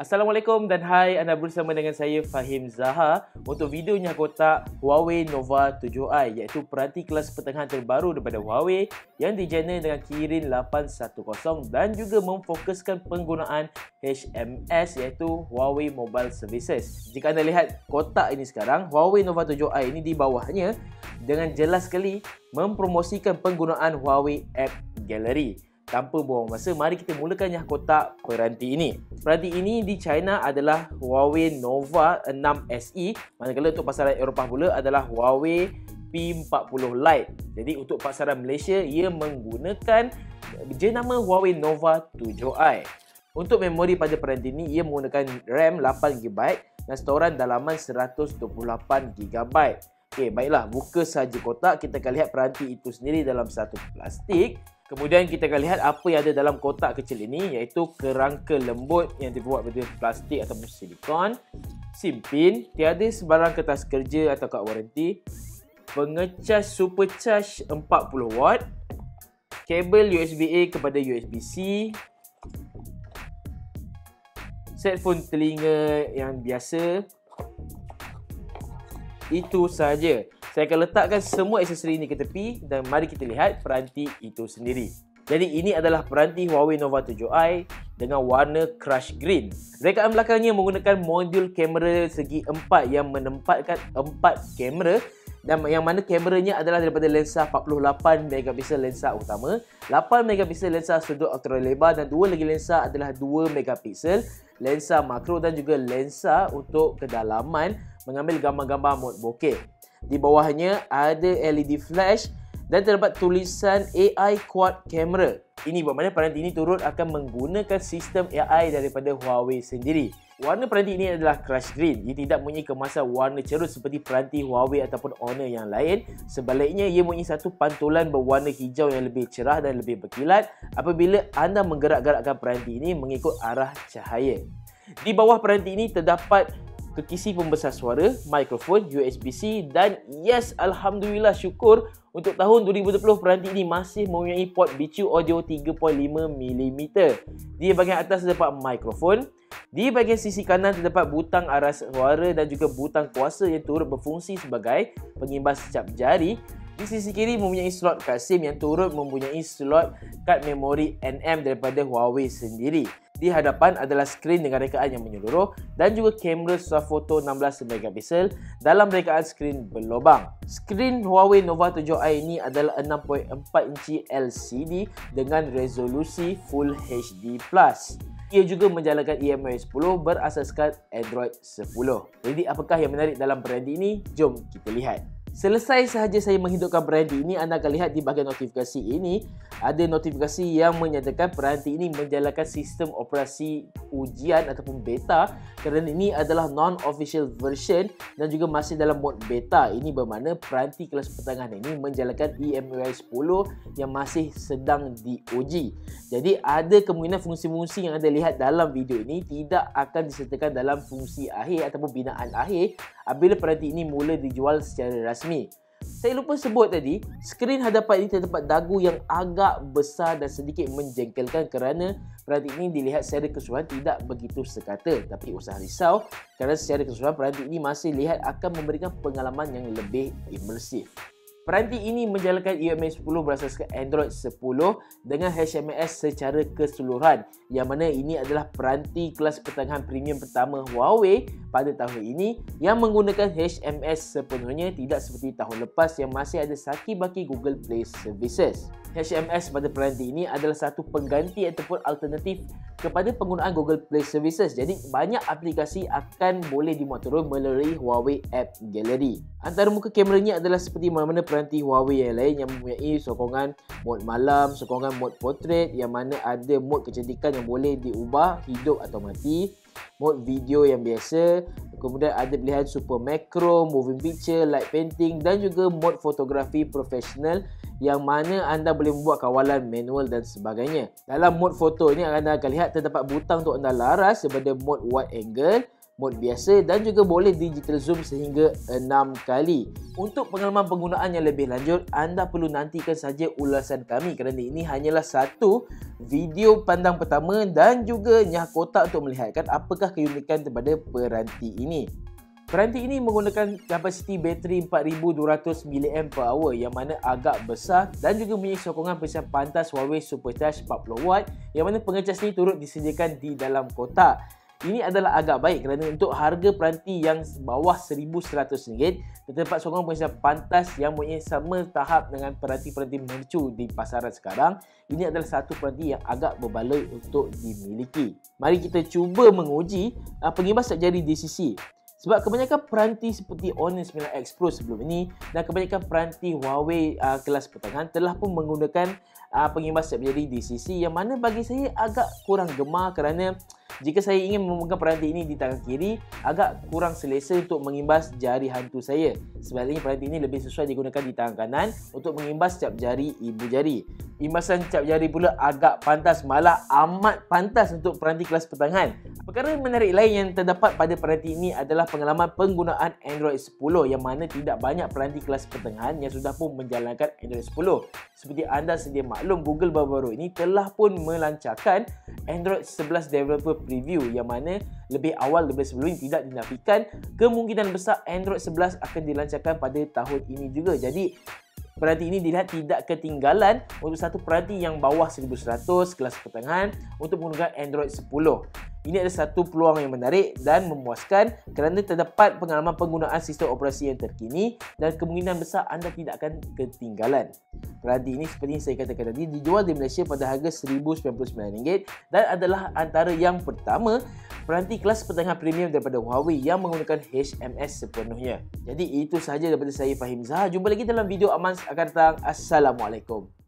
Assalamualaikum dan hai anda bersama dengan saya Fahim Zaha untuk videonya kotak Huawei Nova 7i iaitu peranti kelas pertengahan terbaru daripada Huawei yang dijana dengan Kirin 810 dan juga memfokuskan penggunaan HMS iaitu Huawei Mobile Services. Jika anda lihat kotak ini sekarang, Huawei Nova 7i ini di bawahnya dengan jelas sekali mempromosikan penggunaan Huawei App Gallery. Tanpa buang masa, mari kita mulakan yang kotak peranti ini. Peranti ini di China adalah Huawei Nova 6 SE. Manakala untuk pasaran Eropah pula adalah Huawei P40 Lite. Jadi untuk pasaran Malaysia, ia menggunakan jenama Huawei Nova 7i. Untuk memori pada peranti ini, ia menggunakan RAM 8GB dan storan dalaman 128GB. Okey, baiklah. Buka saja kotak. Kita akan lihat peranti itu sendiri dalam satu plastik. Kemudian kita akan lihat apa yang ada dalam kotak kecil ini iaitu kerangka lembut yang dibuat dari plastik ataupun silikon, simpin, tiada sebarang kertas kerja atau kad waranti, pengecas supercharge 40 watt, kabel USB-A kepada USB-C, set phone telinga yang biasa. Itu saja. Saya akan letakkan semua aksesori ini ke tepi dan mari kita lihat peranti itu sendiri. Jadi ini adalah peranti Huawei Nova 7i dengan warna crush green. Rekaan belakangnya menggunakan modul kamera segi empat yang menempatkan empat kamera dan yang mana kameranya adalah daripada lensa 48 megapiksel lensa utama, 8 megapiksel lensa sudut ultra lebar dan dua lagi lensa adalah 2 megapiksel lensa makro dan juga lensa untuk kedalaman mengambil gambar-gambar mode bokeh. Di bawahnya ada LED flash dan terdapat tulisan AI Quad Camera. Ini bermakna peranti ini turut akan menggunakan sistem AI daripada Huawei sendiri. Warna peranti ini adalah crush green. Ia tidak mempunyai kemasan warna cerut seperti peranti Huawei ataupun Honor yang lain. Sebaliknya, ia mempunyai satu pantulan berwarna hijau yang lebih cerah dan lebih berkilat apabila anda menggerak-gerakkan peranti ini mengikut arah cahaya. Di bawah peranti ini terdapat kekisi pembesar suara, mikrofon, USB-C dan yes, Alhamdulillah syukur untuk tahun 2020 peranti ini masih mempunyai port bicu audio 3.5mm. Di bahagian atas terdapat mikrofon, di bahagian sisi kanan terdapat butang arah suara dan juga butang kuasa yang turut berfungsi sebagai pengimbas cap jari di sisi kiri mempunyai slot kad SIM yang turut mempunyai slot kad memori NM daripada Huawei sendiri. Di hadapan adalah skrin dengan rekaan yang menyeluruh dan juga kamera swafoto 16 megapiksel dalam rekaan skrin berlubang. Skrin Huawei Nova 7i ini adalah 6.4 inci LCD dengan resolusi Full HD+. Ia juga menjalankan EMUI 10 berasaskan Android 10. Jadi apakah yang menarik dalam peranti ini? Jom kita lihat. Selesai sahaja saya menghidupkan peranti ini, anda akan lihat di bahagian notifikasi ini ada notifikasi yang menyatakan peranti ini menjalankan sistem operasi ujian ataupun beta kerana ini adalah non-official version dan juga masih dalam mode beta. Ini bermakna peranti kelas pertengahan ini menjalankan EMUI 10 yang masih sedang diuji. Jadi ada kemungkinan fungsi-fungsi yang anda lihat dalam video ini tidak akan disertakan dalam fungsi akhir ataupun binaan akhir apabila peranti ini mula dijual secara rasmi. Saya lupa sebut tadi, skrin hadapan ini terdapat dagu yang agak besar dan sedikit menjengkelkan kerana peranti ini dilihat secara keseluruhan tidak begitu sekata. Tapi usah risau kerana secara keseluruhan peranti ini masih lihat akan memberikan pengalaman yang lebih imersif. Peranti ini menjalankan UMS 10 berasaskan Android 10 dengan HMS secara keseluruhan yang mana ini adalah peranti kelas pertengahan premium pertama Huawei pada tahun ini yang menggunakan HMS sepenuhnya tidak seperti tahun lepas yang masih ada saki baki Google Play Services. HMS pada peranti ini adalah satu pengganti ataupun alternatif kepada penggunaan Google Play Services. Jadi banyak aplikasi akan boleh dimuat turun melalui Huawei App Gallery. Antara muka kameranya adalah seperti mana-mana peranti Huawei yang lain yang mempunyai sokongan mode malam, sokongan mode portrait yang mana ada mode kecantikan yang boleh diubah hidup atau mati mode video yang biasa kemudian ada pilihan super macro, moving picture, light painting dan juga mode fotografi profesional yang mana anda boleh membuat kawalan manual dan sebagainya. Dalam mode foto ini anda akan lihat terdapat butang untuk anda laras daripada mode wide angle, mod biasa dan juga boleh digital zoom sehingga 6 kali. Untuk pengalaman penggunaan yang lebih lanjut, anda perlu nantikan saja ulasan kami kerana ini hanyalah satu video pandang pertama dan juga nyah kotak untuk melihatkan apakah keunikan daripada peranti ini. Peranti ini menggunakan kapasiti bateri 4200 mAh yang mana agak besar dan juga mempunyai sokongan pesiar pantas Huawei SuperCharge 40W yang mana pengecas ini turut disediakan di dalam kotak. Ini adalah agak baik kerana untuk harga peranti yang bawah RM1,100 terdapat sokongan pengisian pantas yang mempunyai sama tahap dengan peranti-peranti mercu di pasaran sekarang. Ini adalah satu peranti yang agak berbaloi untuk dimiliki. Mari kita cuba menguji uh, pengimbas jari DCC. Sebab kebanyakan peranti seperti Honor 9X Pro sebelum ini dan kebanyakan peranti Huawei uh, kelas pertengahan telah pun menggunakan uh, pengimbas siap jari DCC yang mana bagi saya agak kurang gemar kerana jika saya ingin memegang peranti ini di tangan kiri, agak kurang selesa untuk mengimbas jari hantu saya. Sebaliknya peranti ini lebih sesuai digunakan di tangan kanan untuk mengimbas cap jari ibu jari. Imbasan cap jari pula agak pantas, malah amat pantas untuk peranti kelas pertengahan. Perkara menarik lain yang terdapat pada peranti ini adalah pengalaman penggunaan Android 10 yang mana tidak banyak peranti kelas pertengahan yang sudah pun menjalankan Android 10. Seperti anda sedia maklum, Google baru-baru ini telah pun melancarkan Android 11 Developer Preview yang mana lebih awal daripada sebelum ini tidak dinafikan kemungkinan besar Android 11 akan dilancarkan pada tahun ini juga. Jadi peranti ini dilihat tidak ketinggalan untuk satu peranti yang bawah 1100 kelas pertengahan untuk menggunakan Android 10. Ini adalah satu peluang yang menarik dan memuaskan kerana terdapat pengalaman penggunaan sistem operasi yang terkini dan kemungkinan besar anda tidak akan ketinggalan. Peranti ini seperti yang saya katakan tadi dijual di Malaysia pada harga RM1,099 dan adalah antara yang pertama peranti kelas pertengahan premium daripada Huawei yang menggunakan HMS sepenuhnya. Jadi itu sahaja daripada saya Fahim Zah. Jumpa lagi dalam video Aman akan datang. Assalamualaikum.